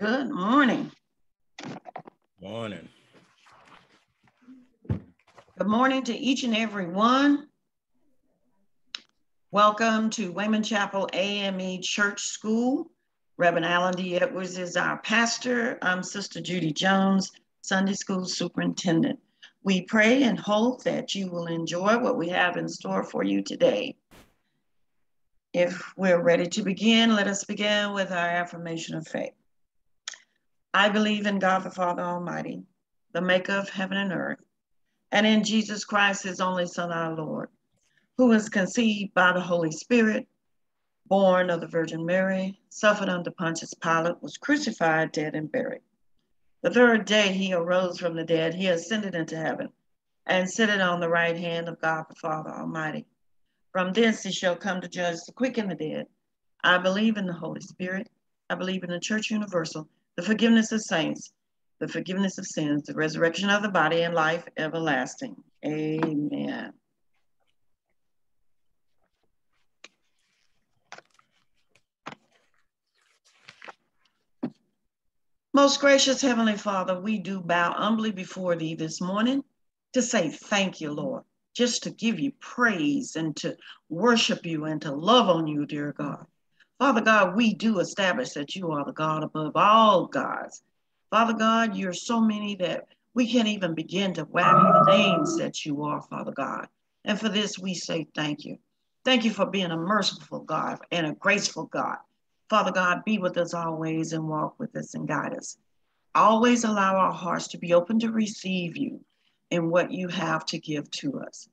Good morning. Morning. Good morning to each and every one. Welcome to Wayman Chapel AME Church School. Reverend Allen D. Edwards is our pastor. I'm Sister Judy Jones, Sunday School Superintendent. We pray and hope that you will enjoy what we have in store for you today. If we're ready to begin, let us begin with our affirmation of faith. I believe in God the Father Almighty, the maker of heaven and earth, and in Jesus Christ, his only Son, our Lord, who was conceived by the Holy Spirit, born of the Virgin Mary, suffered under Pontius Pilate, was crucified, dead, and buried. The third day he arose from the dead, he ascended into heaven, and sitteth on the right hand of God the Father Almighty. From thence he shall come to judge the quick and the dead. I believe in the Holy Spirit. I believe in the Church Universal the forgiveness of saints, the forgiveness of sins, the resurrection of the body, and life everlasting. Amen. Most gracious Heavenly Father, we do bow humbly before Thee this morning to say thank you, Lord, just to give you praise and to worship you and to love on you, dear God. Father God, we do establish that you are the God above all gods. Father God, you're so many that we can't even begin to value the names that you are, Father God. And for this, we say thank you. Thank you for being a merciful God and a graceful God. Father God, be with us always and walk with us and guide us. Always allow our hearts to be open to receive you and what you have to give to us.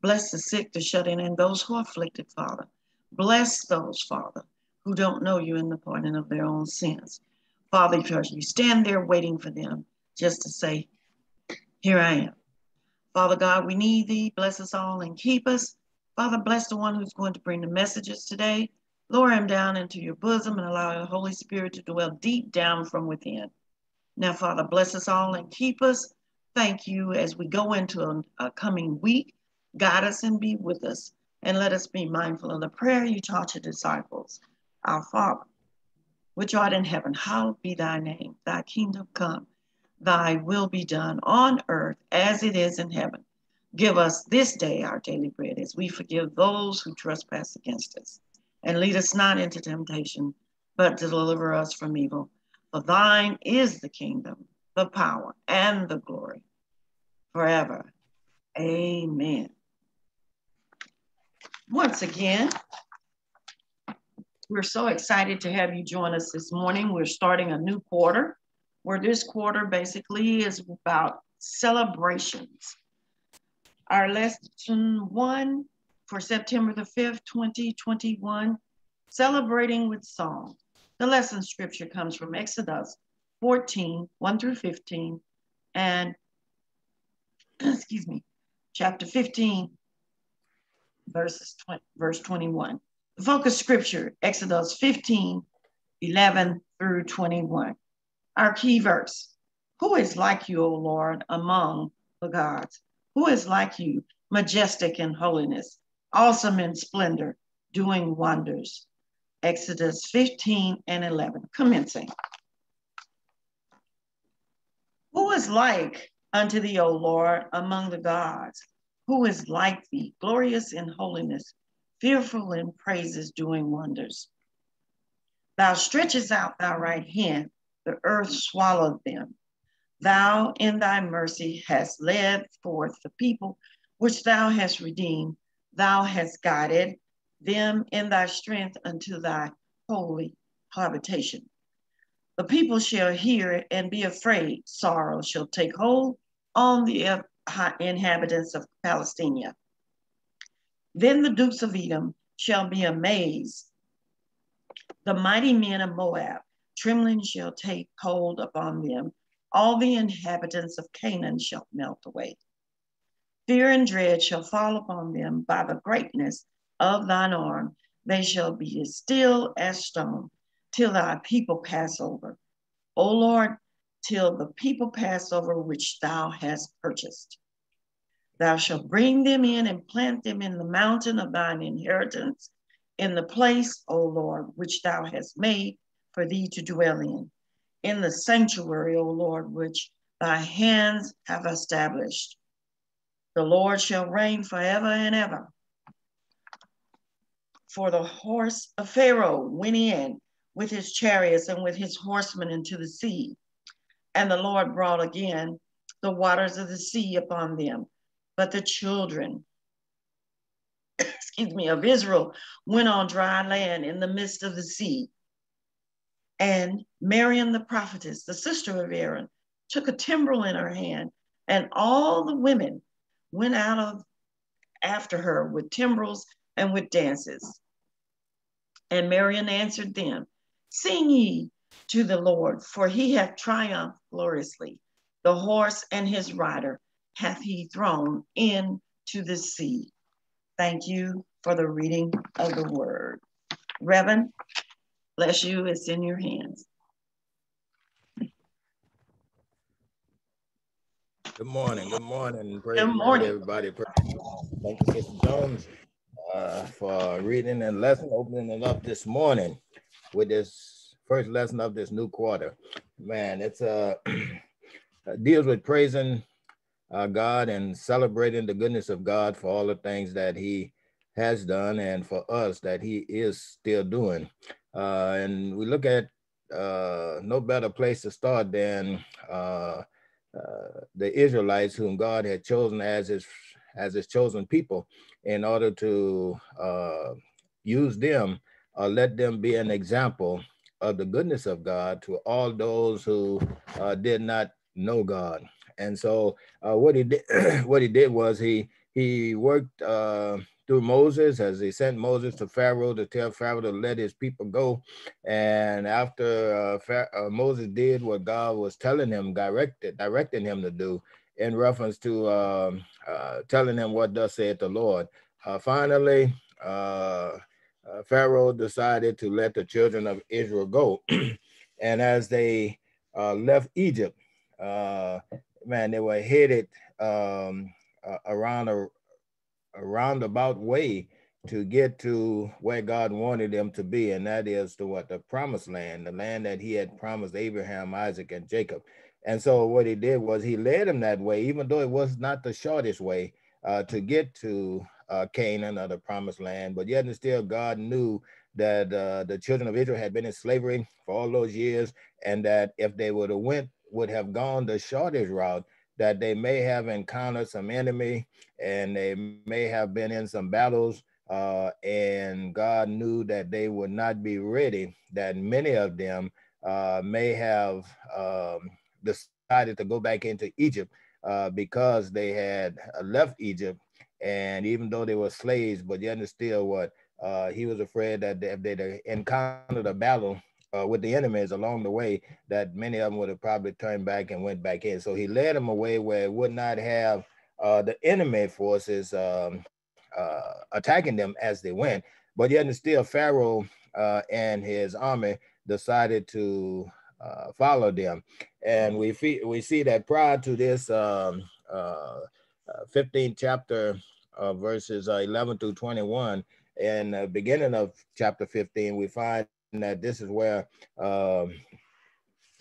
Bless the sick, the shut in, and those who are afflicted, Father. Bless those, Father, who don't know you in the pardon of their own sins. Father, because you stand there waiting for them just to say, Here I am. Father God, we need thee. Bless us all and keep us. Father, bless the one who's going to bring the messages today. Lower him down into your bosom and allow the Holy Spirit to dwell deep down from within. Now, Father, bless us all and keep us. Thank you as we go into a, a coming week. Guide us and be with us. And let us be mindful of the prayer you taught your disciples. Our Father, which art in heaven, hallowed be thy name. Thy kingdom come, thy will be done on earth as it is in heaven. Give us this day our daily bread as we forgive those who trespass against us. And lead us not into temptation, but deliver us from evil. For thine is the kingdom, the power, and the glory forever. Amen. Once again, we're so excited to have you join us this morning. We're starting a new quarter where this quarter basically is about celebrations. Our lesson one for September the 5th, 2021, celebrating with song. The lesson scripture comes from Exodus 14, 1 through 15, and excuse me, chapter 15, verses 20, verse 21. Focus scripture, Exodus 15, 11 through 21. Our key verse Who is like you, O Lord, among the gods? Who is like you, majestic in holiness, awesome in splendor, doing wonders? Exodus 15 and 11, commencing. Who is like unto thee, O Lord, among the gods? Who is like thee, glorious in holiness, fearful in praises, doing wonders. Thou stretchest out thy right hand, the earth swallowed them. Thou in thy mercy hast led forth the people which thou hast redeemed. Thou hast guided them in thy strength unto thy holy habitation. The people shall hear and be afraid. Sorrow shall take hold on the inhabitants of Palestine. Then the dukes of Edom shall be amazed. The mighty men of Moab, trembling shall take hold upon them. All the inhabitants of Canaan shall melt away. Fear and dread shall fall upon them by the greatness of thine arm. They shall be as still as stone till thy people pass over. O Lord, till the people pass over which thou hast purchased. Thou shalt bring them in and plant them in the mountain of thine inheritance, in the place, O Lord, which thou hast made for thee to dwell in. in the sanctuary, O Lord, which thy hands have established. The Lord shall reign forever and ever. For the horse of Pharaoh went in with his chariots and with his horsemen into the sea. And the Lord brought again the waters of the sea upon them. But the children, excuse me, of Israel went on dry land in the midst of the sea. And Miriam the prophetess, the sister of Aaron, took a timbrel in her hand, and all the women went out of after her with timbrels and with dances. And Miriam answered them, Sing ye to the Lord, for he hath triumphed gloriously. The horse and his rider hath he thrown into the sea. Thank you for the reading of the word. Reverend, bless you, it's in your hands. Good morning. Good morning. Praise good morning, everybody. Thank you, Sister Jones, uh, for reading and lesson, opening it up this morning with this first lesson of this new quarter. Man, it's uh, deals with praising uh, God and celebrating the goodness of God for all the things that He has done and for us that He is still doing. Uh, and we look at uh, no better place to start than uh, uh, the Israelites, whom God had chosen as His as His chosen people, in order to uh, use them uh, let them be an example of the goodness of God to all those who did not know God. And so uh, what he did, what he did was he he worked uh, through Moses as he sent Moses to Pharaoh to tell Pharaoh to let his people go. And after uh, uh, Moses did what God was telling him, directed directing him to do in reference to um, telling him what thus said the Lord. finally, uh, Pharaoh decided to let the children of Israel go. and as they uh, left Egypt, uh, man, they were headed um, around a, a roundabout way to get to where God wanted them to be, and that is to what the promised land, the land that He had promised Abraham, Isaac, and Jacob. And so what He did was He led them that way, even though it was not the shortest way uh, to get to uh, Canaan or the promised land. But yet and still, God knew that uh, the children of Israel had been in slavery for all those years, and that if they would have went, would have gone the shortest route, that they may have encountered some enemy and they may have been in some battles. Uh, and God knew that they would not be ready, that many of them uh, may have um, decided to go back into Egypt uh, because they had left Egypt and even though they were slaves, but yet and still what uh, he was afraid that if they encountered a battle uh, with the enemies along the way, that many of them would have probably turned back and went back in. So he led them away where it would not have uh, the enemy forces um, uh, attacking them as they went. But yet and still, Pharaoh uh, and his army decided to uh, follow them. And we, we see that prior to this um, 15th chapter uh, verses uh, 11 through 21. And the beginning of chapter 15, we find that this is where um,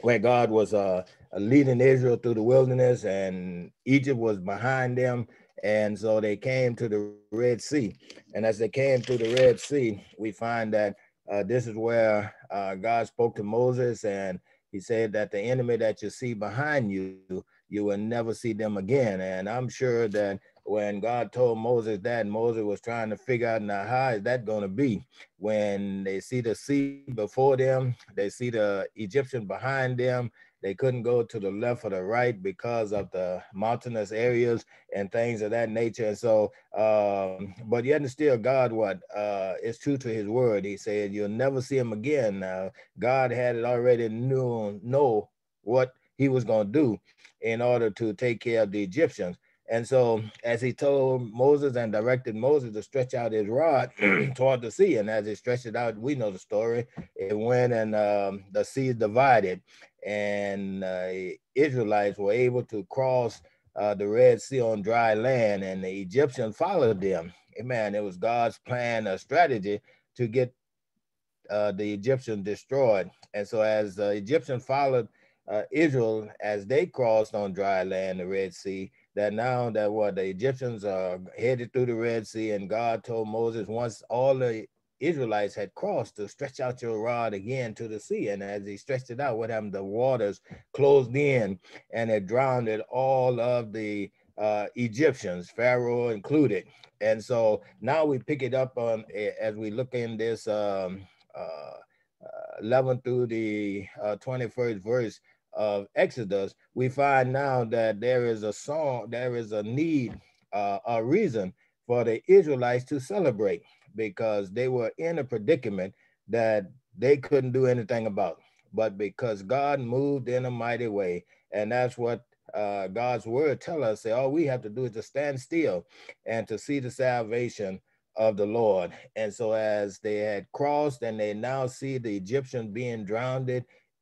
where God was uh, leading Israel through the wilderness, and Egypt was behind them. And so they came to the Red Sea. And as they came to the Red Sea, we find that uh, this is where uh, God spoke to Moses, and he said that the enemy that you see behind you, you will never see them again. And I'm sure that when God told Moses that, Moses was trying to figure out now how is that going to be when they see the sea before them, they see the Egyptian behind them, they couldn't go to the left or the right because of the mountainous areas and things of that nature. And so, um, but yet and still, God, what uh, is true to His word. He said, "You'll never see Him again." Now, God had it already knew know what He was going to do in order to take care of the Egyptians. And so, as he told Moses and directed Moses to stretch out his rod toward the sea, and as he stretched it out, we know the story. It went and um, the sea divided, and uh, Israelites were able to cross uh, the Red Sea on dry land, and the Egyptians followed them. Amen. It was God's plan, a strategy to get uh, the Egyptians destroyed. And so, as the Egyptians followed uh, Israel as they crossed on dry land, the Red Sea, that now that what the Egyptians are headed through the Red Sea, and God told Moses once all the Israelites had crossed to stretch out your rod again to the sea. And as he stretched it out, what happened? The waters closed in and it drowned all of the uh, Egyptians, Pharaoh included. And so now we pick it up on as we look in this um, uh, uh, 11 through the 21st uh, verse of Exodus, we find now that there is a song, there is a need, uh, a reason for the Israelites to celebrate because they were in a predicament that they couldn't do anything about. But because God moved in a mighty way, and that's what uh, God's word tell us, say all we have to do is to stand still and to see the salvation of the Lord. And so as they had crossed and they now see the Egyptians being drowned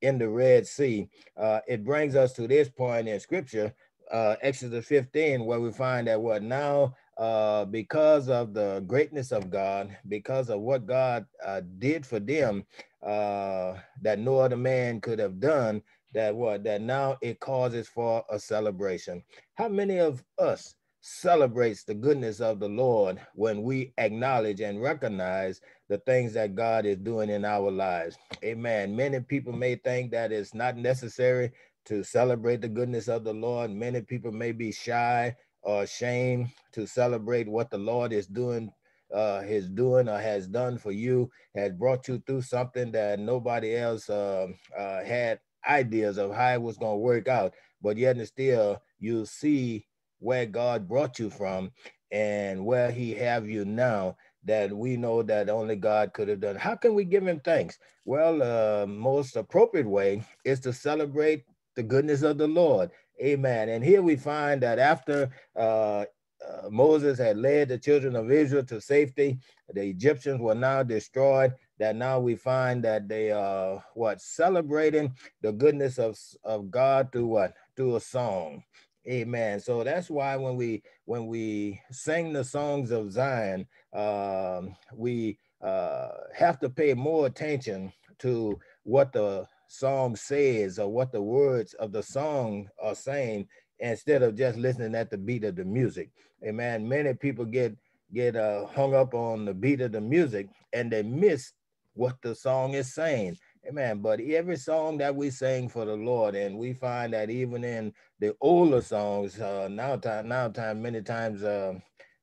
in the Red Sea, uh, it brings us to this point in scripture, uh, Exodus 15, where we find that what now uh, because of the greatness of God, because of what God uh, did for them uh, that no other man could have done, that what that now it causes for a celebration. How many of us celebrates the goodness of the Lord when we acknowledge and recognize the things that God is doing in our lives? Amen. Many people may think that it's not necessary to celebrate the goodness of the Lord. Many people may be shy or ashamed to celebrate what the Lord is doing uh, is doing or has done for you, has brought you through something that nobody else uh, uh, had ideas of how it was going to work out. But yet and still, you see where God brought you from and where he have you now that we know that only God could have done. How can we give him thanks? Well, uh, most appropriate way is to celebrate the goodness of the Lord. Amen. And here we find that after uh, uh, Moses had led the children of Israel to safety, the Egyptians were now destroyed. That now we find that they are what celebrating the goodness of, of God through what? Through a song. Amen. So that's why when we when we sing the songs of Zion, um, we uh, have to pay more attention to what the song says or what the words of the song are saying instead of just listening at the beat of the music. Amen. Many people get get uh, hung up on the beat of the music and they miss what the song is saying. Amen. But every song that we sing for the Lord, and we find that even in the older songs, uh, now time, now time, many times uh,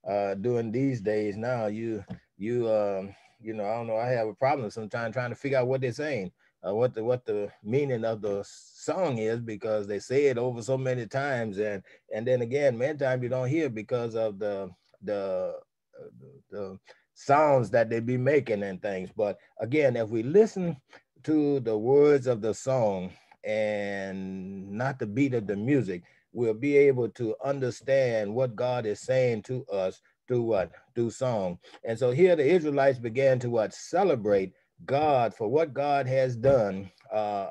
uh, during these days, now you you um, you know, I don't know, I have a problem sometimes trying to figure out what they're saying uh, what the what the meaning of the song is because they say it over so many times and and then again many times you don't hear because of the the uh, the, the sounds that they be making and things but again if we listen to the words of the song and not the beat of the music we'll be able to understand what god is saying to us through what? Through song. And so here the israelites began to what? Celebrate God for what God has done uh,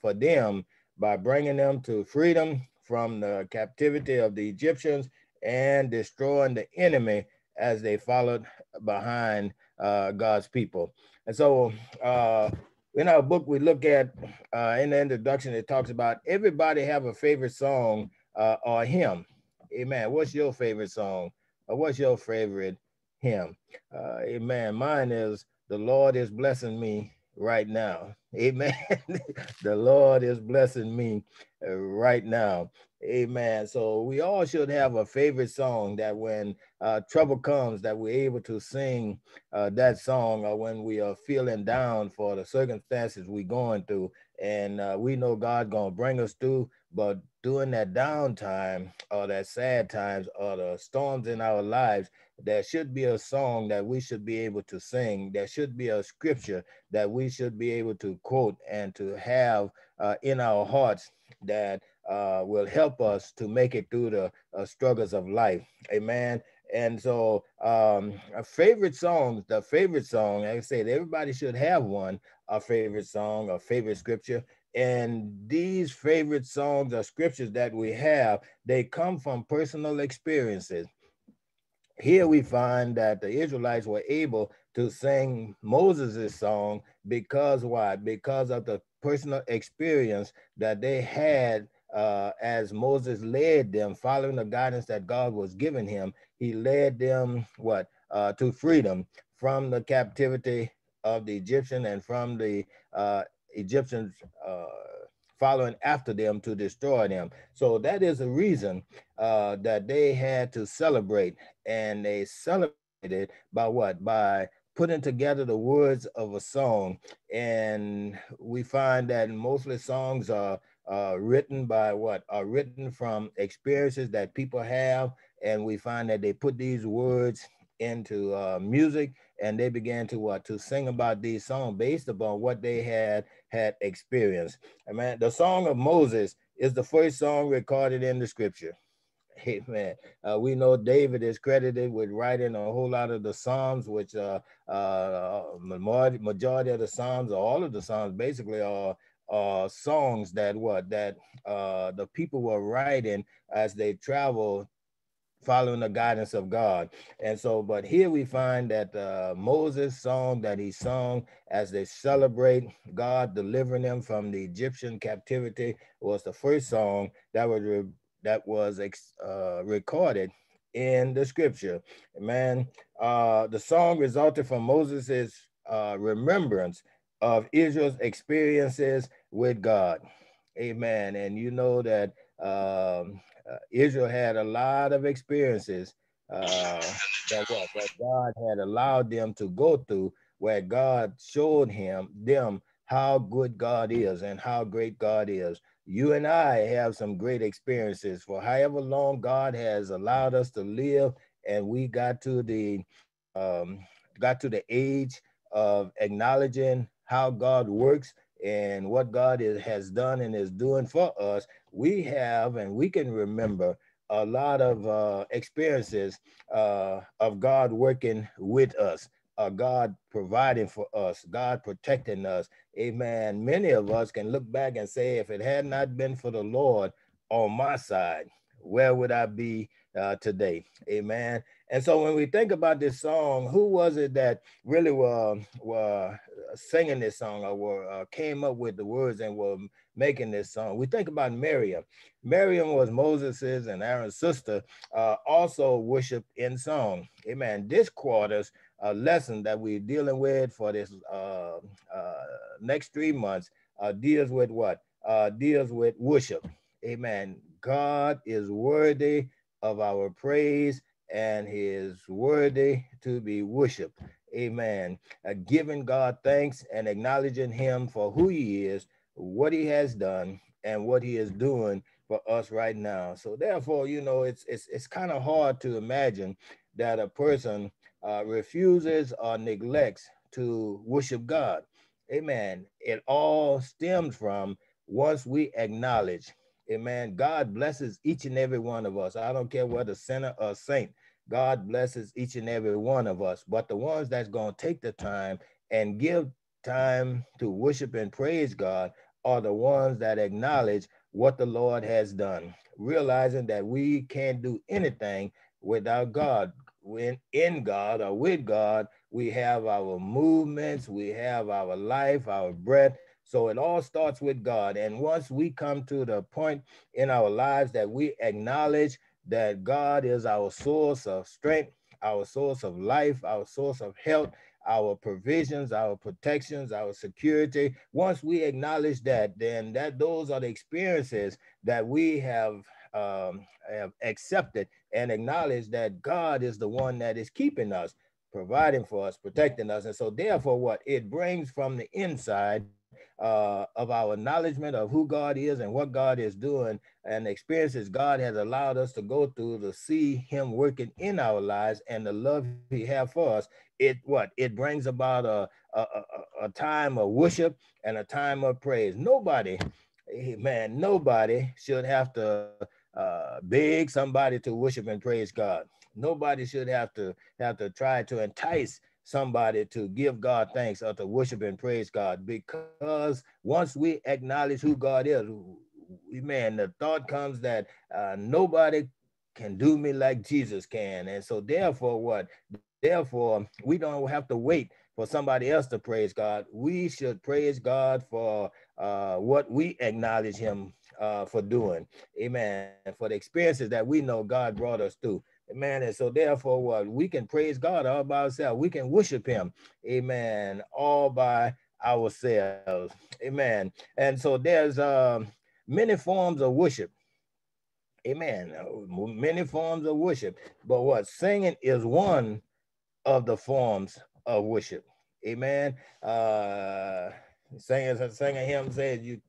for them by bringing them to freedom from the captivity of the Egyptians and destroying the enemy as they followed behind uh, God's people. And so uh, in our book, we look at uh, in the introduction, it talks about everybody have a favorite song uh, or hymn. Amen. What's your favorite song? Or what's your favorite hymn? Uh, amen. Mine is the Lord is blessing me right now. Amen. the Lord is blessing me uh, right now. Amen. So we all should have a favorite song that when uh, trouble comes, that we're able to sing uh, that song, or when we are feeling down for the circumstances we're going through, and uh, we know God gonna bring us through. But during that downtime or that sad times or the storms in our lives, there should be a song that we should be able to sing. There should be a scripture that we should be able to quote and to have uh, in our hearts that uh, will help us to make it through the uh, struggles of life. Amen. And so, um, a favorite song, the favorite song, like I said, everybody should have one, a favorite song, a favorite scripture. And these favorite songs or scriptures that we have, they come from personal experiences. Here we find that the Israelites were able to sing Moses' song because why? Because of the personal experience that they had uh, as Moses led them, following the guidance that God was giving him. He led them what uh, to freedom from the captivity of the Egyptian and from the uh, Egyptians uh, following after them to destroy them. So that is a reason uh, that they had to celebrate, and they celebrated by what? By putting together the words of a song. And we find that mostly songs are uh, written by what? Are written from experiences that people have. And we find that they put these words into uh, music and they began to what to sing about these songs based upon what they had had experienced. I mean, the Song of Moses is the first song recorded in the Scripture. Amen. Uh, we know David is credited with writing a whole lot of the Psalms, which uh, uh, majority of the Psalms, or all of the Psalms, basically are uh, songs that what that uh, the people were writing as they traveled following the guidance of God. And so, but here we find that uh, Moses' song that he sung as they celebrate God delivering them from the Egyptian captivity was the first song that was re- that was uh, recorded in the scripture. Man, uh, the song resulted from Moses's uh, remembrance of Israel's experiences with God. Amen. And you know that um, uh, Israel had a lot of experiences uh, that what that God had allowed them to go through, where God showed him them how good God is and how great God is. You and I have some great experiences for however long God has allowed us to live, and we got to the um, got to the age of acknowledging how God works and what God is, has done and is doing for us, we have and we can remember a lot of uh, experiences uh, of God working with us, uh, God providing for us, God protecting us. Amen. Many of us can look back and say, if it had not been for the Lord on my side, where would I be uh, today? Amen. And so when we think about this song, who was it that really were, were singing this song or were, uh, came up with the words and were making this song? We think about Miriam. Miriam was Moses's and Aaron's sister, uh, also worshiped in song. Amen. This quarter's uh, lesson that we're dealing with for this uh, uh, next three months uh, deals with what? deals with worship. Amen. God is worthy of our praise and he is worthy to be worshiped. Amen. Uh, giving God thanks and acknowledging him for who he is, what he has done, and what he is doing for us right now. So therefore, you know, it's it's it's kind of hard to imagine that a person uh, refuses or neglects to worship God. Amen. It all stems from once we acknowledge Amen. God blesses each and every one of us. I don't care whether sinner or saint. God blesses each and every one of us. But the ones that's going to take the time and give time to worship and praise God are the ones that acknowledge what the Lord has done, realizing that we can't do anything without God. When in God or with God, we have our movements, we have our life, our breath. So it all starts with God. And once we come to the point in our lives that we acknowledge that God is our source of strength, our source of life, our source of health, our provisions, our protections, our security. Once we acknowledge that, then that those are the experiences that we have um, have accepted and acknowledged that God is the one that is keeping us, providing for us, protecting us. And so therefore what it brings from the inside uh, of our acknowledgement of who God is and what God is doing and experiences God has allowed us to go through to see him working in our lives and the love he have for us, it what? It brings about a, a, a, a time of worship and a time of praise. Nobody, man, nobody should have to uh, beg somebody to worship and praise God. Nobody should have to have to try to entice somebody to give God thanks or to worship and praise God because once we acknowledge who God is, man, the thought comes that uh, nobody can do me like Jesus can. And so therefore what therefore, we don't have to wait for somebody else to praise God. We should praise God for uh, what we acknowledge Him uh, for doing. Amen. For the experiences that we know God brought us through. Amen. And so therefore, what we can praise God all by ourselves. We can worship Him. Amen. All by ourselves. Amen. And so there's um, many forms of worship. Amen. Many forms of worship. But what singing is one of the forms of worship. Amen. Uh singing singing hymn says you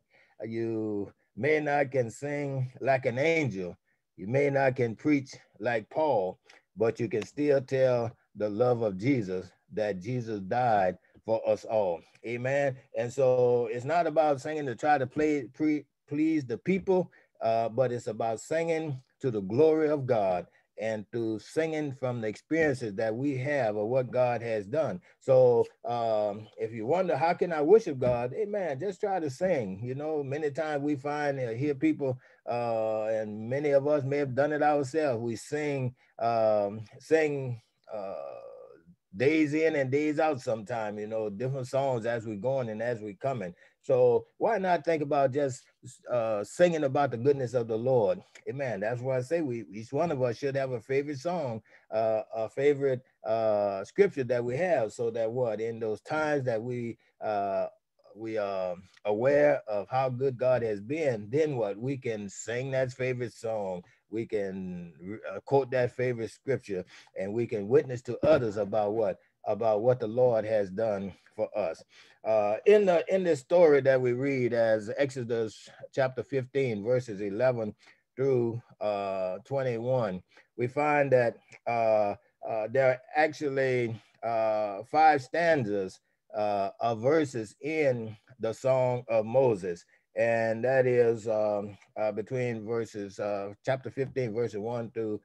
you may not can sing like an angel. You may not can preach like Paul, but you can still tell the love of Jesus that Jesus died for us all. Amen. And so it's not about singing to try to play pre, please the people, uh, but it's about singing to the glory of God and to singing from the experiences that we have of what God has done. So um, if you wonder how can I worship God, amen, just try to sing. You know, many times we find uh, hear people uh, and many of us may have done it ourselves. We sing, um, sing uh, days in and days out sometime, you know, different songs as we're going and as we're coming. So why not think about just uh, singing about the goodness of the Lord? Amen. That's why I say we each one of us should have a favorite song, uh, a favorite uh, scripture that we have, so that what in those times that we uh, we are aware of how good God has been, then what? We can sing that favorite song, we can uh, quote that favorite scripture, and we can witness to others about what? About what the Lord has done for us. Uh, in the in this story that we read as Exodus chapter 15, verses 11 through uh, 21, we find that uh, uh there are actually uh, five stanzas uh, of verses in the Song of Moses. And that is um, between verses, chapter 15, verses 1 through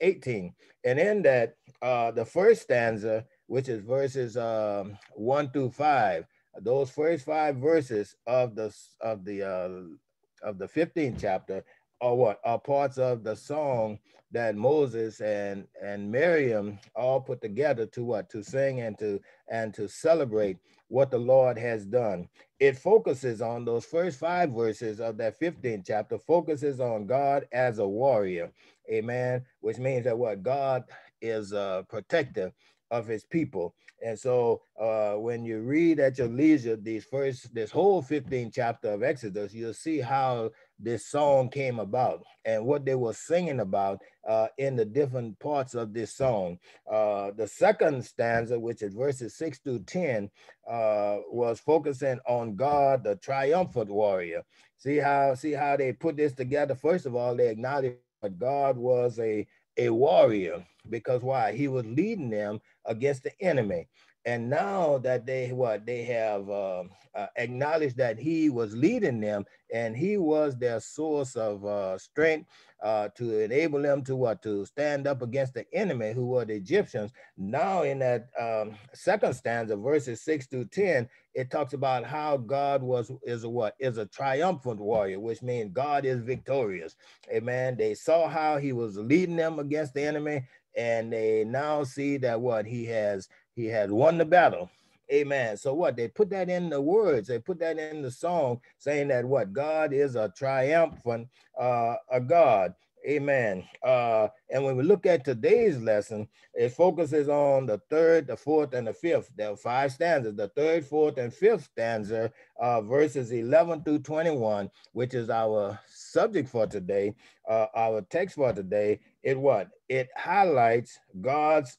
18. And in that, the first stanza which is verses um, one through five. Those first five verses of the of the uh, of the 15th chapter are what are parts of the song that Moses and and Miriam all put together to what to sing and to and to celebrate what the Lord has done. It focuses on those first five verses of that 15th chapter focuses on God as a warrior. Amen, which means that what God is a protector of his people. And so uh, when you read at your leisure these first, this whole 15th chapter of Exodus, you'll see how this song came about and what they were singing about uh, in the different parts of this song. Uh, the second stanza, which is verses 6 through 10, uh, was focusing on God, the triumphant warrior. See how see how they put this together. First of all, they acknowledge that God was a a warrior because why he was leading them against the enemy and now that they what they have uh, uh, acknowledged that he was leading them and he was their source of uh, strength uh, to enable them to what to stand up against the enemy who were the egyptians. Now in that um, second stanza verses 6 to 10 it talks about how god was is a what is a triumphant warrior which means god is victorious. Amen. They saw how he was leading them against the enemy and they now see that what he has he had won the battle. Amen. So what? They put that in the words. They put that in the song saying that what? God is a triumphant uh a god. Amen. Uh and when we look at today's lesson it focuses on the third the fourth and the fifth. There are five stanzas. The third fourth and fifth stanza uh verses 11 through 21 which is our subject for today uh our text for today. It what? It highlights god's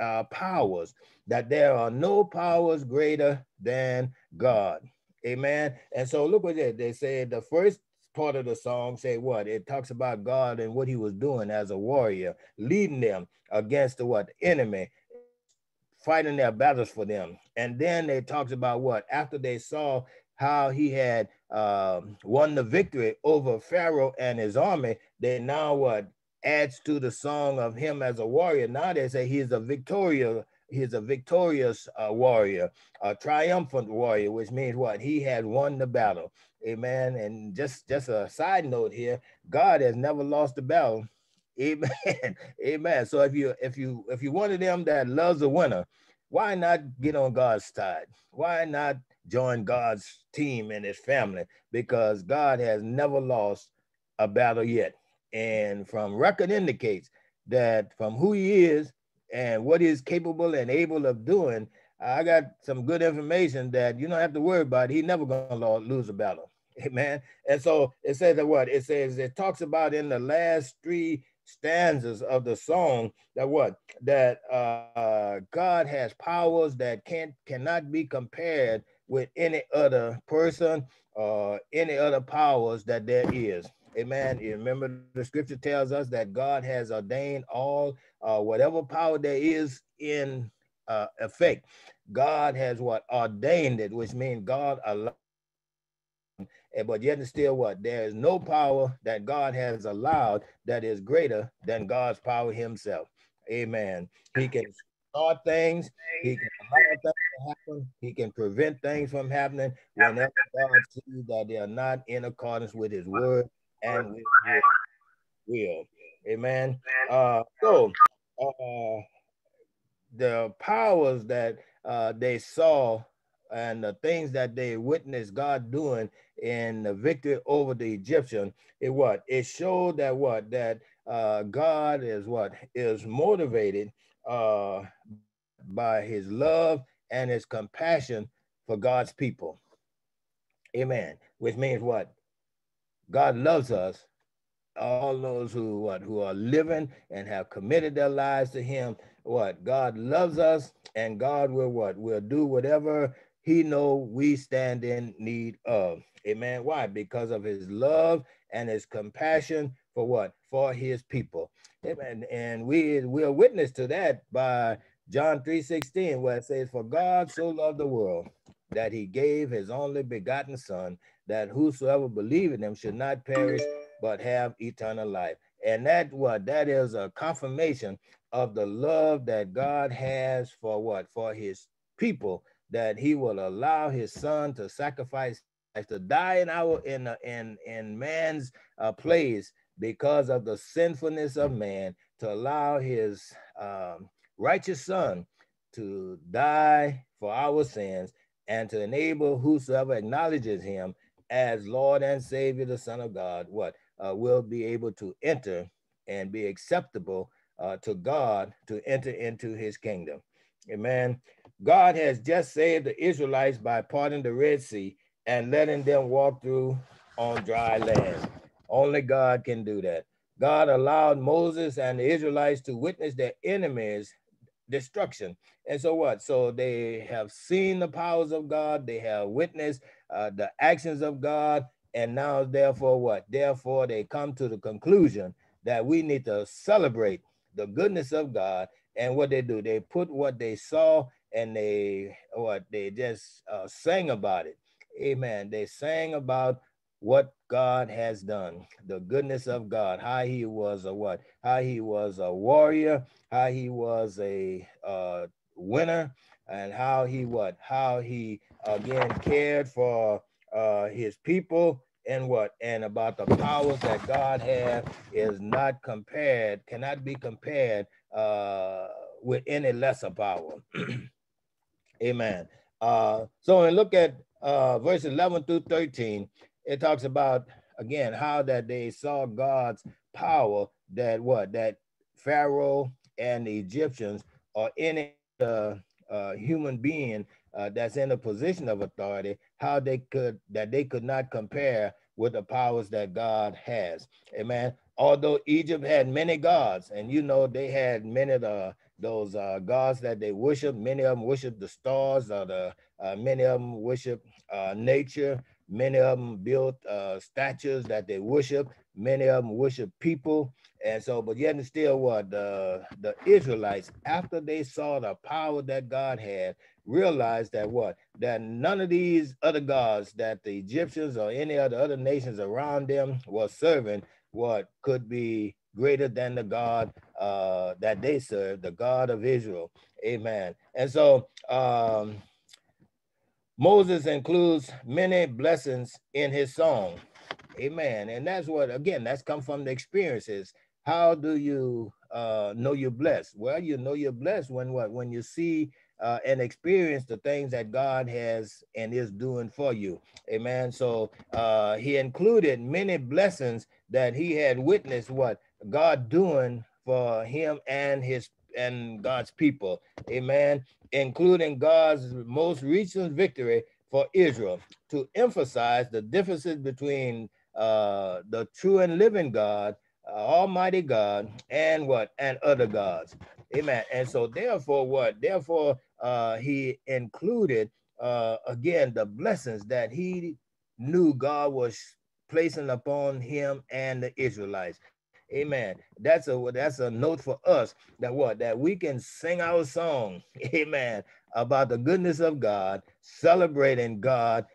uh uh, powers, that there are no powers greater than God. Amen. And so look what they, they say the first part of the song say what it talks about God and what he was doing as a warrior, leading them against the what enemy, fighting their battles for them. And then they talks about what after they saw how he had um, won the victory over Pharaoh and his army, they now what adds to the song of him as a warrior. Now they say he's a victorious, he's a victorious uh, warrior, a triumphant warrior, which means what? He had won the battle. Amen. And just, just a side note here, God has never lost a battle. Amen. Amen. So if you if you if you one of them that loves a winner, why not get on God's side? Why not join God's team and his family? Because God has never lost a battle yet. And from record indicates that from who he is and what he's capable and able of doing, I got some good information that you don't have to worry about. He never gonna lose a battle. Amen. And so it says that what it says, it talks about in the last three stanzas of the song that what that uh, God has powers that can't cannot be compared with any other person or any other powers that there is. Amen. You remember the scripture tells us that God has ordained all uh, whatever power there is in uh, effect. God has what ordained it, which means God allowed but yet still what? There is no power that God has allowed that is greater than God's power himself. Amen. He can start things, he can allow things to happen, he can prevent things from happening whenever God sees that they are not in accordance with his word and his will. Amen. Uh, so uh, the powers that uh, they saw and the things that they witnessed God doing in the victory over the Egyptian, it what? It showed that what? That uh, God is what? Is motivated uh, by his love and his compassion for God's people. Amen. Which means what? God loves us. All those who what who are living and have committed their lives to him, what God loves us, and God will what will do whatever he know we stand in need of. Amen. Why? Because of his love and his compassion for what? For his people. Amen. And we we are witness to that by John 3 16, where it says, For God so loved the world that he gave his only begotten son, that whosoever believe in him should not perish, but have eternal life. And that what that is a confirmation of the love that God has for what? For his people that he will allow his son to sacrifice to die in our in in in man's uh, place because of the sinfulness of man to allow his um, righteous son to die for our sins and to enable whosoever acknowledges him as Lord and Savior, the Son of God, what uh, will be able to enter and be acceptable uh, to God to enter into his kingdom. Amen. God has just saved the Israelites by parting the Red Sea and letting them walk through on dry land. Only God can do that. God allowed Moses and the Israelites to witness their enemies' destruction. And so what? So they have seen the powers of God, they have witnessed uh, the actions of God, and now therefore what? Therefore they come to the conclusion that we need to celebrate the goodness of God. And what they do, they put what they saw and they what they just uh, sang about it. Amen. They sang about what God has done, the goodness of God, how he was a what, how he was a warrior, how he was a uh, winner, and how he what, how he again cared for uh, his people and what, and about the powers that God has is not compared, cannot be compared uh, with any lesser power. Amen. Uh, so we look at uh, verse 11 through 13, it talks about, again, how that they saw God's power that what? That Pharaoh and the Egyptians or any uh, uh, human being uh, that's in a position of authority, how they could, that they could not compare with the powers that God has. Amen. Although Egypt had many gods, and you know they had many of the those uh, gods that they worship. Many of them worship the stars, or the uh, many of them worship uh, nature. Many of them built uh, statues that they worship. Many of them worship people, and so, but yet and still, what the the Israelites, after they saw the power that God had, realized that what that none of these other gods that the Egyptians or any of the other nations around them was serving, what could be greater than the God uh, that they serve, the God of Israel. Amen. And so um, Moses includes many blessings in his song. Amen. And that's what, again, that's come from the experiences how do you uh, know you're blessed? Well, you know you're blessed when what? When you see uh, and experience the things that God has and is doing for you. Amen. So uh, he included many blessings that he had witnessed what God doing for him and his and God's people. Amen. Including God's most recent victory for Israel to emphasize the differences between uh, the true and living God, uh, Almighty God, and what and other gods. Amen. And so, therefore, what? Therefore, uh, he included uh, again the blessings that he knew God was placing upon him and the Israelites. Amen. That's a that's a note for us that what that we can sing our song, amen, about the goodness of God, celebrating God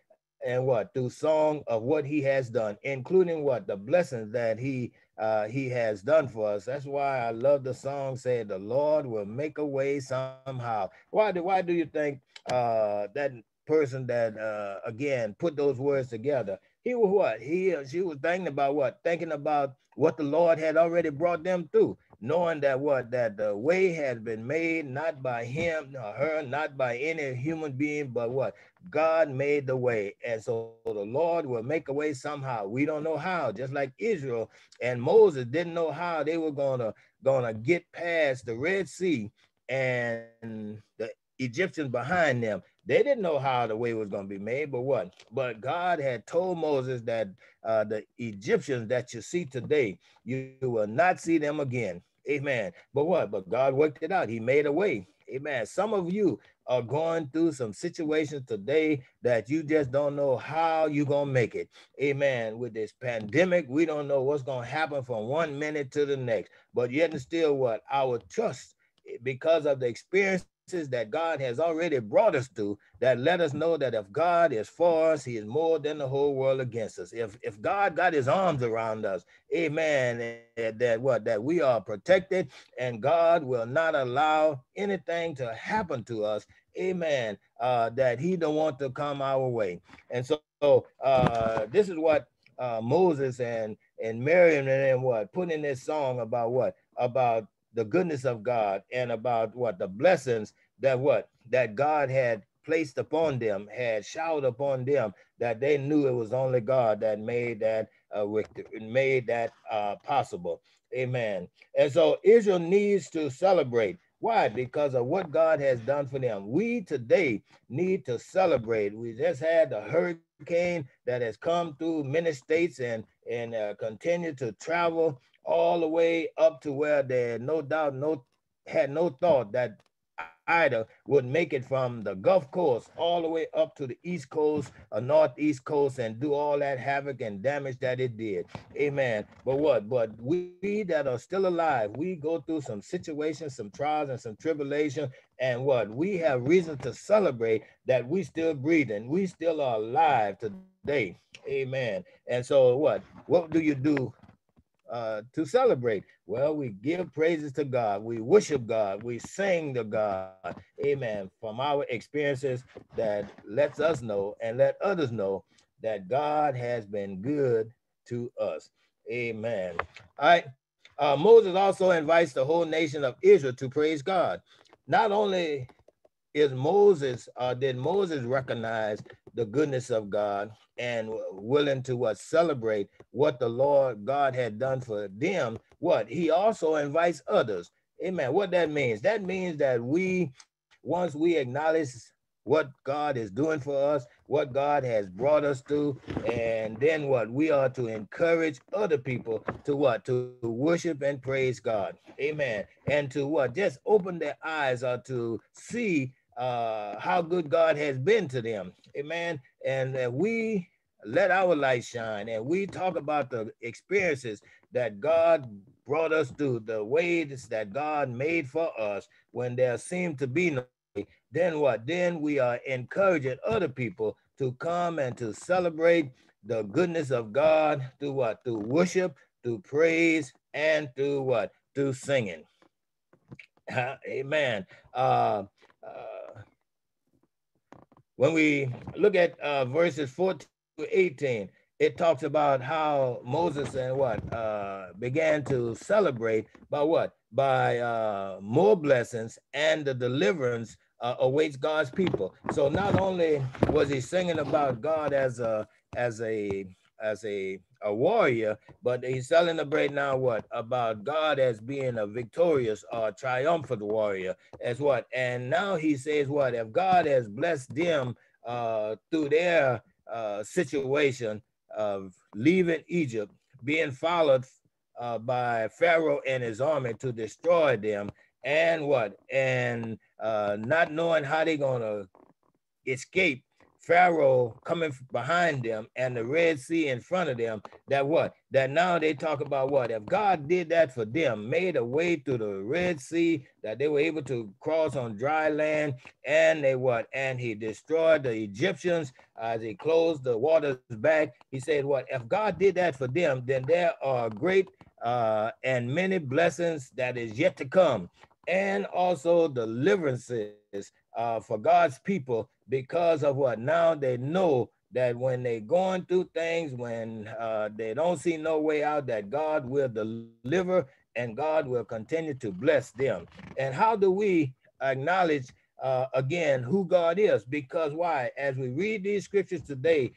and what through song of what he has done, including what the blessings that he uh, he has done for us. That's why I love the song said the Lord will make a way somehow. Why do why do you think uh, that person that uh, again put those words together? He was what? He she was thinking about what? Thinking about what the Lord had already brought them through knowing that what? That the way had been made not by him or her not by any human being but what? God made the way. And so the lord will make a way somehow. We don't know how. Just like israel and moses didn't know how they were gonna gonna get past the red sea and the egyptians behind them they didn't know how the way was going to be made, but what? But God had told Moses that uh, the Egyptians that you see today, you, will not see them again. Amen. But what? But God worked it out. He made a way. Amen. Some of you are going through some situations today that you just don't know how you're going to make it. Amen. With this pandemic, we don't know what's going to happen from one minute to the next. But yet and still what? Our trust because of the experience that God has already brought us to that let us know that if God is for us, he is more than the whole world against us. If if God got his arms around us, amen, that what that we are protected and God will not allow anything to happen to us, amen, uh, that he don't want to come our way. And so uh, this is what uh, Moses and and Miriam and what putting in this song about what about the goodness of God and about what the blessings that what that God had placed upon them, had showered upon them, that they knew it was only God that made that uh, made that uh, possible. Amen. And so Israel needs to celebrate. Why? Because of what God has done for them. We today need to celebrate. We just had the hurricane that has come through many states and and uh, continue to travel all the way up to where they no doubt no had no thought that Ida would make it from the Gulf Coast all the way up to the East Coast or Northeast Coast and do all that havoc and damage that it did. Amen. But what? But we that are still alive, we go through some situations, some trials, and some tribulation. And what? We have reason to celebrate that we still breathing. We still are alive today. Amen. And so what? What do you do uh, to celebrate? Well, we give praises to God. We worship God. We sing to God. Amen. From our experiences that lets us know and let others know that God has been good to us. Amen. All right. Uh, Moses also invites the whole nation of Israel to praise God. Not only is Moses, uh, did Moses recognize the goodness of God and willing to what celebrate what the Lord God had done for them, what he also invites others. Amen. What that means? That means that we, once we acknowledge what God is doing for us, what God has brought us to, and then what we are to encourage other people to what to worship and praise God. Amen. And to what just open their eyes or to see uh, how good God has been to them. Amen. And we let our light shine and we talk about the experiences that God brought us through, the ways that God made for us when there seemed to be no way. Then what? Then we are encouraging other people to come and to celebrate the goodness of God through what? Through worship, through praise, and through what? Through singing. Amen. Uh, uh, when we look at uh, verses 14 to 18, it talks about how Moses and what uh, began to celebrate by what by uh, more blessings and the deliverance uh, awaits God's people. So not only was he singing about God as a as a as a a warrior, but he's celebrating now what about God as being a victorious or uh, triumphant warrior as what? And now he says what if God has blessed them uh, through their uh, situation of leaving Egypt, being followed uh, by Pharaoh and his army to destroy them, and what? And uh, not knowing how they're gonna escape Pharaoh coming behind them and the Red Sea in front of them, that what? That now they talk about what? If God did that for them, made a way through the Red Sea, that they were able to cross on dry land, and they what? And he destroyed the Egyptians as he closed the waters back. He said, What? If God did that for them, then there are great uh, and many blessings that is yet to come, and also deliverances uh, for God's people because of what now they know that when they're going through things, when uh, they don't see no way out, that God will deliver and God will continue to bless them. And how do we acknowledge uh, again who God is? Because why? As we read these scriptures today,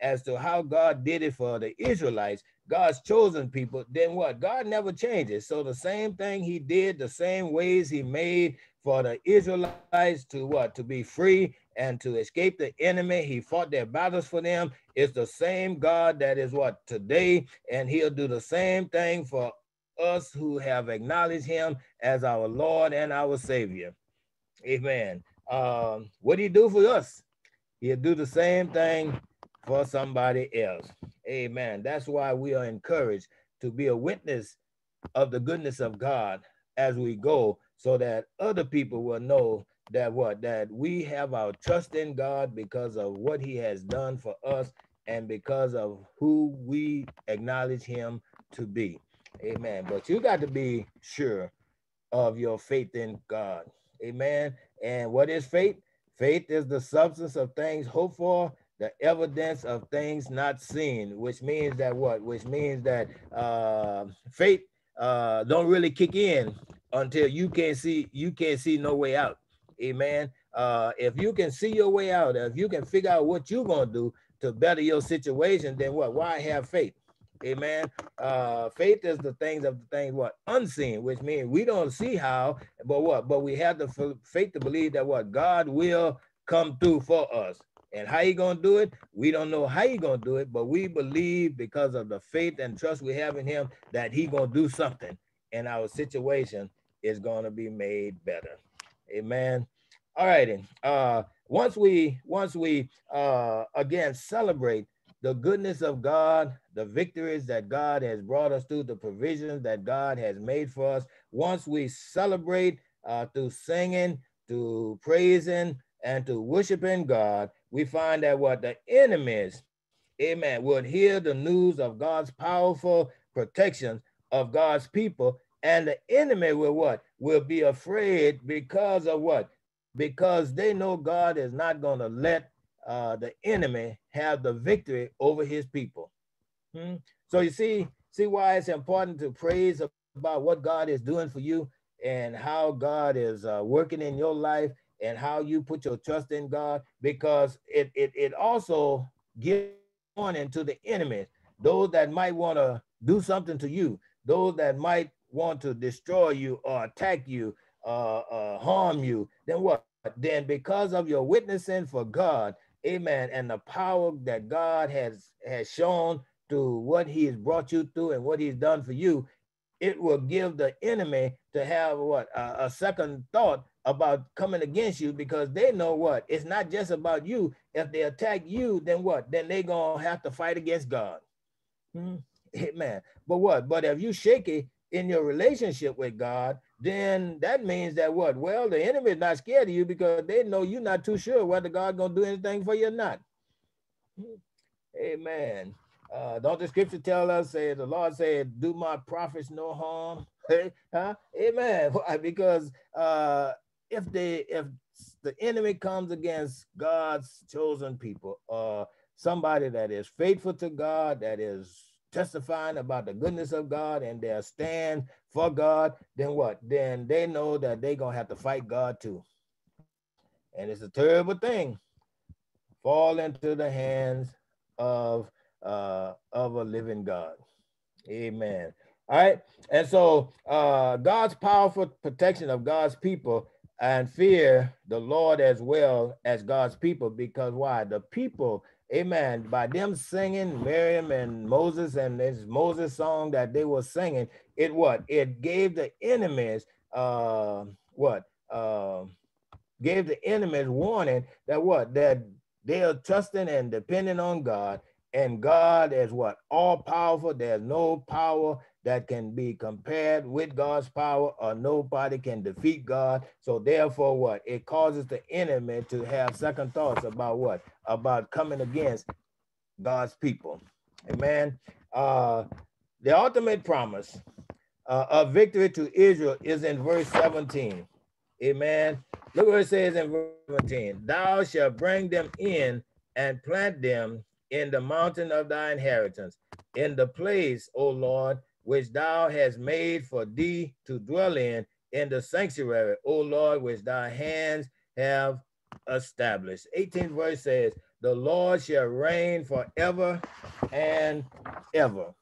as to how God did it for the Israelites, God's chosen people, then what? God never changes. So the same thing he did, the same ways he made for the Israelites to what? To be free and to escape the enemy. He fought their battles for them. It's the same God that is what today, and he'll do the same thing for us who have acknowledged him as our Lord and our Savior. Amen. Um, what do he do for us? He'll do the same thing for somebody else. Amen. That's why we are encouraged to be a witness of the goodness of God as we go so that other people will know that what that we have our trust in God because of what he has done for us and because of who we acknowledge him to be. Amen. But you got to be sure of your faith in God. Amen. And what is faith? Faith is the substance of things hoped for, the evidence of things not seen, which means that what? Which means that uh, faith uh, don't really kick in until you can't see you can't see no way out. Amen. Uh, if you can see your way out, if you can figure out what you're gonna do to better your situation, then what? Why have faith? Amen. Uh, faith is the things of the things what unseen, which means we don't see how, but what? But we have the faith to believe that what God will come through for us. And how you gonna do it? We don't know how you gonna do it, but we believe because of the faith and trust we have in him that he gonna do something and our situation is gonna be made better. Amen. All righty. Uh, once we once we uh, again celebrate the goodness of God, the victories that God has brought us through, the provisions that God has made for us. Once we celebrate uh, through singing, through praising, and to worshiping God, we find that what the enemies, amen, would hear the news of God's powerful protection of God's people and the enemy will what? Will be afraid because of what? Because they know God is not going to let uh, the enemy have the victory over his people. Hmm? So you see, see why it's important to praise about what God is doing for you and how God is uh, working in your life and how you put your trust in God, because it it, it also gives warning to the enemy, those that might want to do something to you, those that might want to destroy you or attack you, uh, uh, harm you, then what? Then because of your witnessing for God, amen, and the power that God has has shown to what he has brought you through and what he's done for you, it will give the enemy to have what a, a second thought about coming against you because they know what it's not just about you. If they attack you, then what? Then they gonna have to fight against God. Hmm? Amen. But what? But if you shaky in your relationship with God, then that means that what? Well, the enemy is not scared of you because they know you're not too sure whether God gonna do anything for you or not. Amen. Uh, don't the scripture tell us, say the Lord said, do my prophets no harm? huh? Amen. Why? Because uh, if they if the enemy comes against God's chosen people, uh, somebody that is faithful to God, that is testifying about the goodness of God and they'll stand for God, then what? Then they know that they're gonna have to fight God too. And it's a terrible thing. Fall into the hands of uh of a living God. Amen. All right. And so uh God's powerful protection of God's people and fear the Lord as well as God's people because why? The people Amen. By them singing Miriam and Moses and this Moses song that they were singing, it what? It gave the enemies uh what? Uh, gave the enemies warning that what? That they are trusting and depending on God. And God is what? All powerful. There's no power that can be compared with God's power, or nobody can defeat God. So therefore, what it causes the enemy to have second thoughts about what about coming against God's people. Amen. Uh, the ultimate promise uh, of victory to Israel is in verse 17. Amen. Look what it says in verse 17. Thou shalt bring them in and plant them in the mountain of thy inheritance, in the place, O Lord, which thou hast made for thee to dwell in, in the sanctuary, O Lord, which thy hands have established. 18th verse says, The Lord shall reign forever and ever.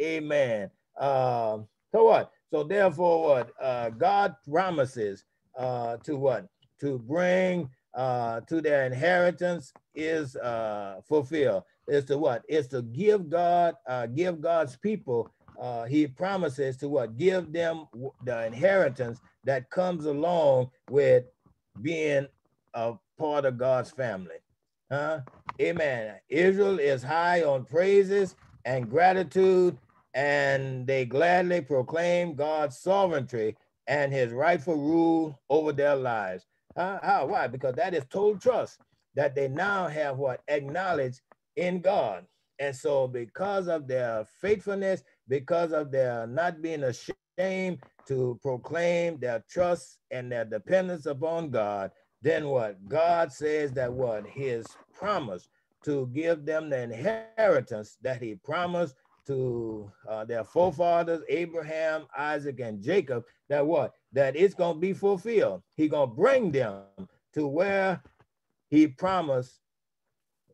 Amen. Uh, so what? So therefore, what uh, God promises uh, to what? To bring uh, to their inheritance is uh, fulfilled. Is to what? Is to give God, uh, give God's people uh, he promises to what? Give them the inheritance that comes along with being a part of God's family. Huh? Amen. Israel is high on praises and gratitude, and they gladly proclaim God's sovereignty and his rightful rule over their lives. How? Why? Because that is total trust that they now have what? Acknowledged in God. And so, because of their faithfulness because of their not being ashamed to proclaim their trust and their dependence upon God, then what? God says that what? His promise to give them the inheritance that he promised to uh, their forefathers, Abraham, Isaac, and Jacob, that what? That it's going to be fulfilled. He going to bring them to where he promised,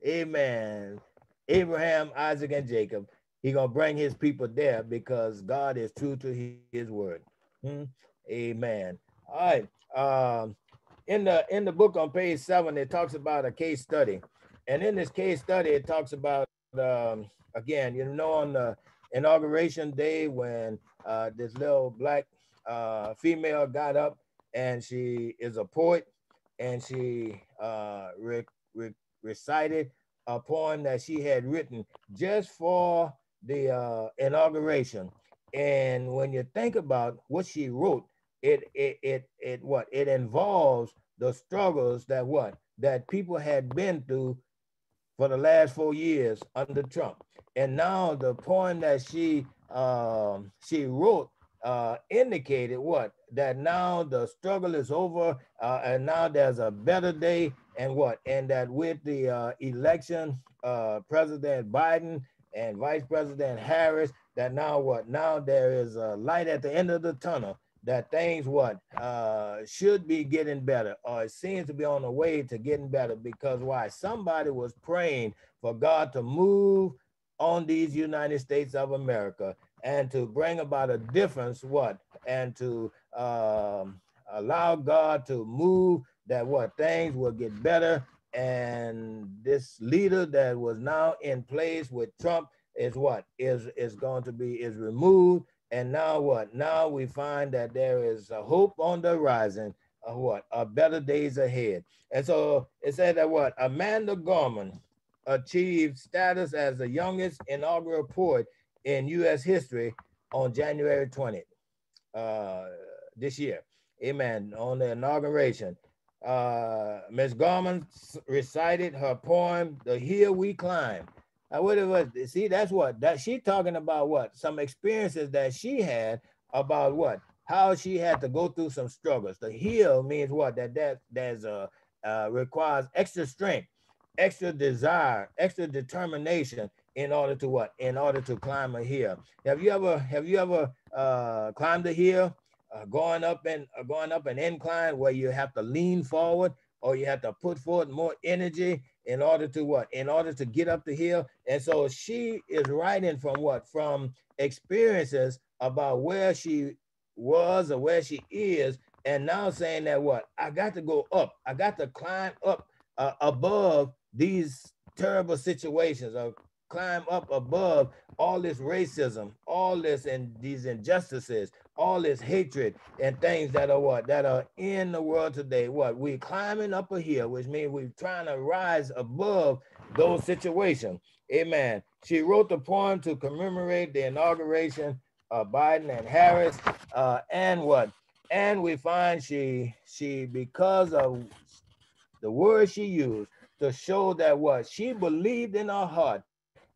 amen, Abraham, Isaac, and Jacob he gonna bring his people there because God is true to his word. Hmm? Amen. All right. Um, in the in the book on page seven, it talks about a case study, and in this case study, it talks about um, again, you know, on the inauguration day when uh, this little black uh, female got up and she is a poet and she uh, re- re- recited a poem that she had written just for the uh, inauguration. And when you think about what she wrote, it it it it what it involves the struggles that what that people had been through for the last four years under Trump. And now the poem that she um, she wrote uh, indicated what that now the struggle is over uh, and now there's a better day and what and that with the uh, election uh, President Biden and Vice President Harris that now what? Now there is a light at the end of the tunnel that things what uh, should be getting better or it seems to be on the way to getting better because why? Somebody was praying for God to move on these United States of America and to bring about a difference what? And to um, allow God to move that what? Things will get better. And this leader that was now in place with Trump is what? Is is going to be is removed. And now what? Now we find that there is a hope on the horizon of what? A better days ahead. And so it said that what? Amanda gorman achieved status as the youngest inaugural poet in u.s history on january 20th uh, this year amen on the inauguration uh, Ms. Gorman recited her poem, The Hill We Climb. Uh, what it was, see, that's what that she talking about what some experiences that she had about what how she had to go through some struggles. The hill means what that that there's a uh, requires extra strength, extra desire, extra determination in order to what? In order to climb a hill. Have you ever have you ever uh, climbed a hill, uh, going up and uh, going up an incline where you have to lean forward or you have to put forth more energy in order to what? In order to get up the hill. And so she is writing from what? From experiences about where she was or where she is, and now saying that what? I got to go up. I got to climb up uh, above these terrible situations or climb up above all this racism, all this and these injustices, all this hatred and things that are what that are in the world today. What we're climbing up a hill, which means we're trying to rise above those situations. Amen. She wrote the poem to commemorate the inauguration of Biden and Harris, uh, and what? And we find she she because of the words she used to show that what she believed in her heart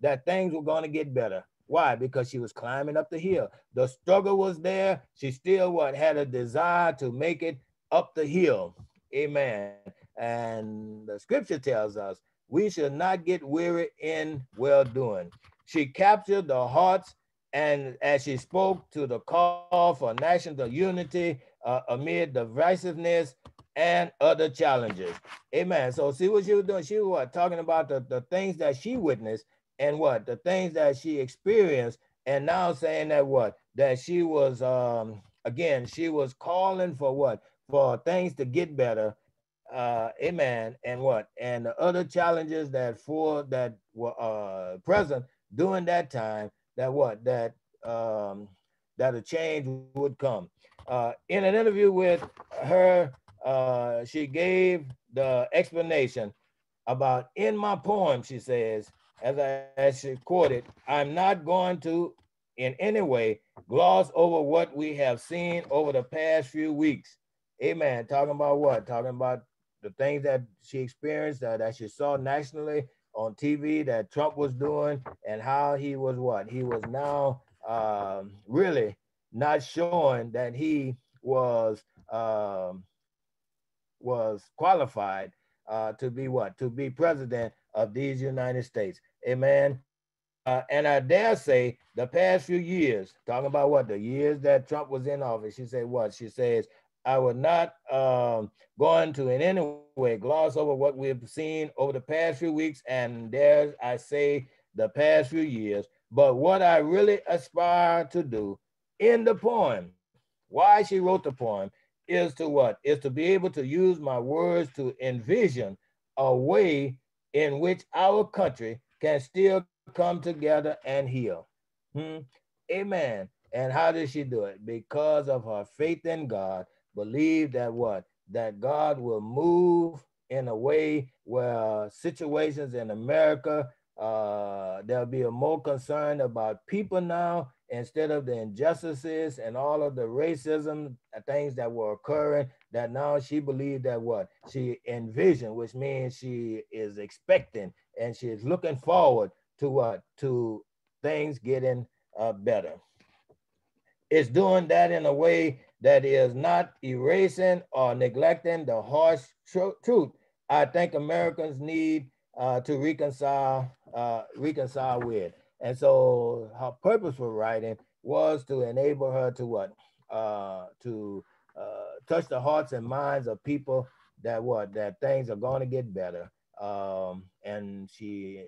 that things were going to get better. Why? Because she was climbing up the hill. The struggle was there. She still what had a desire to make it up the hill. Amen. And the scripture tells us we should not get weary in well doing. She captured the hearts and as she spoke to the call for national unity uh, amid divisiveness and other challenges. Amen. So see what she was doing. She was talking about the, the things that she witnessed and what? The things that she experienced and now saying that what? That she was um again she was calling for what? For things to get better. Uh amen. And what? And the other challenges that for that were uh present during that time that what? That um that a change would come. Uh in an interview with her uh she gave the explanation about in my poem she says as I as she quoted, I'm not going to in any way gloss over what we have seen over the past few weeks. Amen. Talking about what? Talking about the things that she experienced, uh, that she saw nationally on TV that Trump was doing, and how he was what? He was now um, really not showing that he was um, was qualified uh, to be what? To be president of these United States. Amen. Uh, and I dare say the past few years, talking about what the years that Trump was in office, she said what? She says, I would not um, going to in any way gloss over what we've seen over the past few weeks, and there I say the past few years. But what I really aspire to do in the poem, why she wrote the poem, is to what? Is to be able to use my words to envision a way in which our country can still come together and heal. Hmm? Amen. And how did she do it? Because of her faith in God, believe that what? That God will move in a way where situations in America, uh, there'll be a more concern about people now instead of the injustices and all of the racism uh, things that were occurring that now she believed that what? She envisioned which means she is expecting and she is looking forward to what? To things getting uh, better. It's doing that in a way that is not erasing or neglecting the harsh tr truth. I think americans need uh, to reconcile uh, reconcile with and so her purpose for writing was to enable her to what? Uh, to uh, touch the hearts and minds of people that what? That things are going to get better. Um, and she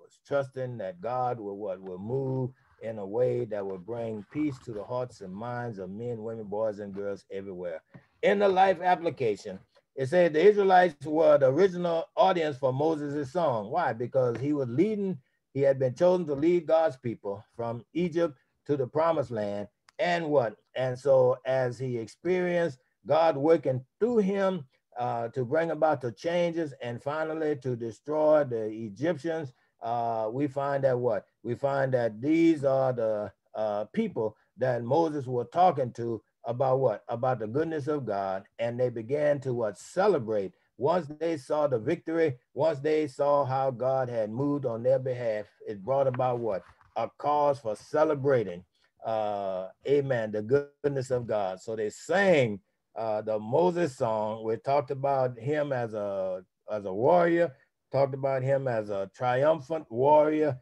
was trusting that God will what? Will move in a way that will bring peace to the hearts and minds of men, women, boys, and girls everywhere. In the life application, it said the Israelites were the original audience for Moses' song. Why? Because he was leading he had been chosen to lead God's people from Egypt to the promised land. And what? And so, as he experienced God working through him uh, to bring about the changes and finally to destroy the Egyptians, uh, we find that what? We find that these are the uh, people that Moses was talking to about what? About the goodness of God. And they began to what? Celebrate once they saw the victory, once they saw how God had moved on their behalf, it brought about what? A cause for celebrating, uh, amen, the goodness of God. So they sang uh, the Moses song. We talked about him as a, as a warrior, talked about him as a triumphant warrior,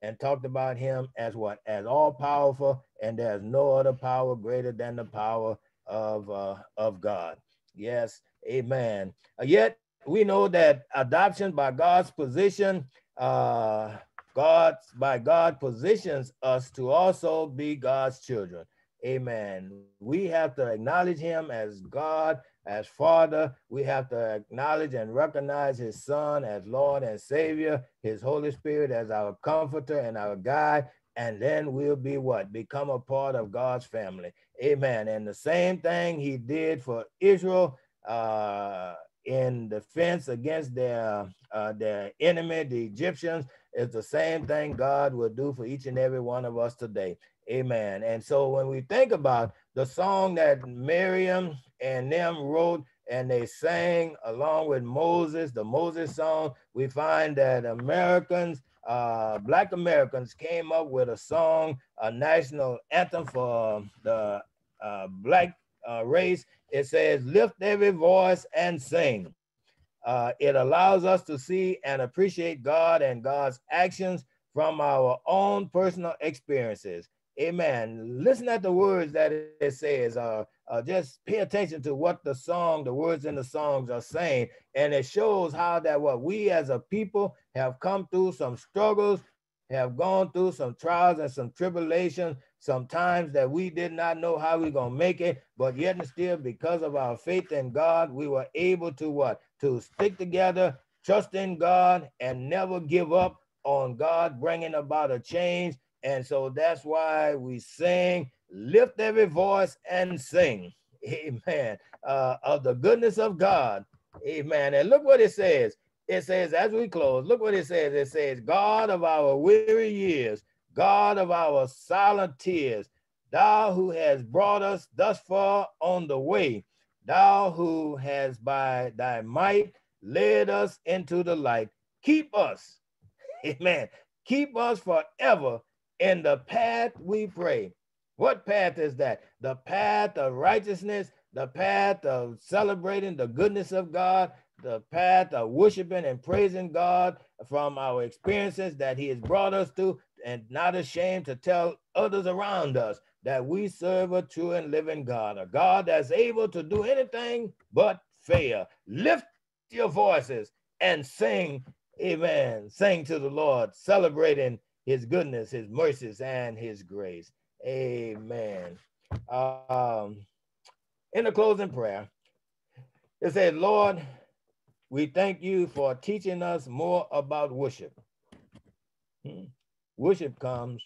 and talked about him as what? As all powerful, and there's no other power greater than the power of uh, of God. Yes, Amen. Uh, yet we know that adoption by God's position, uh, God by God positions us to also be God's children. Amen. We have to acknowledge Him as God as Father, we have to acknowledge and recognize His Son as Lord and Savior, His Holy Spirit as our comforter and our guide, and then we'll be what? Become a part of God's family. Amen. And the same thing He did for Israel uh, in defense against their uh, their enemy, the Egyptians, is the same thing God will do for each and every one of us today. Amen. And so when we think about the song that Miriam and them wrote and they sang along with Moses, the Moses song, we find that Americans, uh, Black Americans came up with a song, a national anthem for the uh, Black uh, race. It says, lift every voice and sing. Uh, it allows us to see and appreciate God and God's actions from our own personal experiences. Amen. Listen at the words that it says. Uh, uh, just pay attention to what the song, the words in the songs are saying, and it shows how that what we as a people have come through some struggles, have gone through some trials and some tribulations, sometimes that we did not know how we are gonna make it, but yet and still, because of our faith in God, we were able to what? To stick together, trust in God, and never give up on God bringing about a change and so that's why we sing, lift every voice and sing. Amen. Uh, of the goodness of God. Amen. And look what it says. It says, as we close, look what it says. It says, God of our weary years, God of our silent tears, thou who has brought us thus far on the way, thou who has by thy might led us into the light, keep us, amen, keep us forever in the path we pray. What path is that? The path of righteousness, the path of celebrating the goodness of God, the path of worshiping and praising God from our experiences that He has brought us to, and not ashamed to tell others around us that we serve a true and living God, a God that's able to do anything but fail. Lift your voices and sing, amen. Sing to the Lord, celebrating his goodness, his mercies, and his grace. Amen. Um, in the closing prayer, it says, Lord, we thank you for teaching us more about worship. Hmm. Worship comes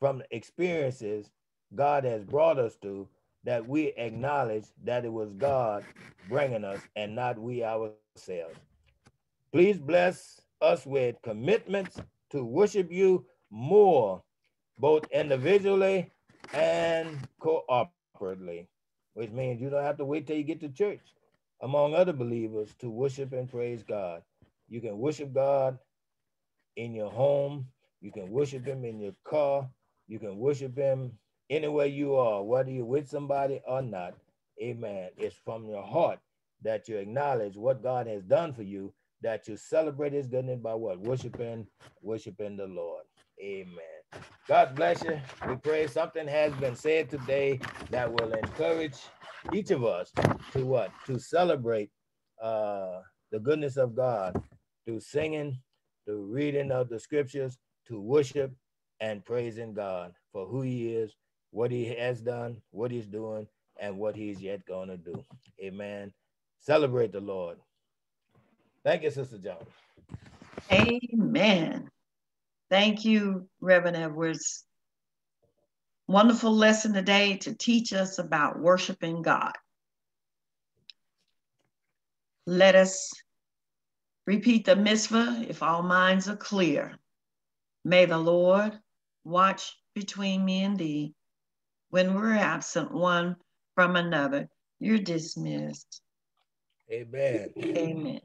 from the experiences God has brought us to that we acknowledge that it was God bringing us and not we ourselves. Please bless us with commitments to worship you more, both individually and cooperatively, which means you don't have to wait till you get to church among other believers to worship and praise God. You can worship God in your home, you can worship Him in your car, you can worship Him anywhere you are, whether you're with somebody or not. Amen. It's from your heart that you acknowledge what God has done for you that you celebrate his goodness by what? Worshiping, worshiping the Lord. Amen. God bless you. We pray something has been said today that will encourage each of us to what? To celebrate uh, the goodness of God through singing, through reading of the scriptures, to worship and praising God for who he is, what he has done, what he's doing, and what he's yet going to do. Amen. Celebrate the Lord. Thank you, Sister Jones. Amen. Thank you, Reverend Edwards. Wonderful lesson today to teach us about worshiping God. Let us repeat the Mizpah if all minds are clear. May the Lord watch between me and thee when we're absent one from another. You're dismissed. Amen. Amen.